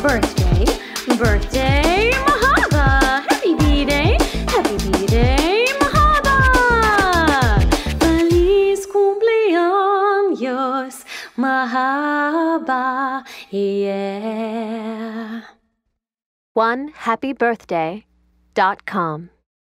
birthday, birthday, Mahaba. Happy B-Day, happy B-Day, Mahaba. Feliz cumpleaños, Mahaba, yeah. One happy birthday dot com.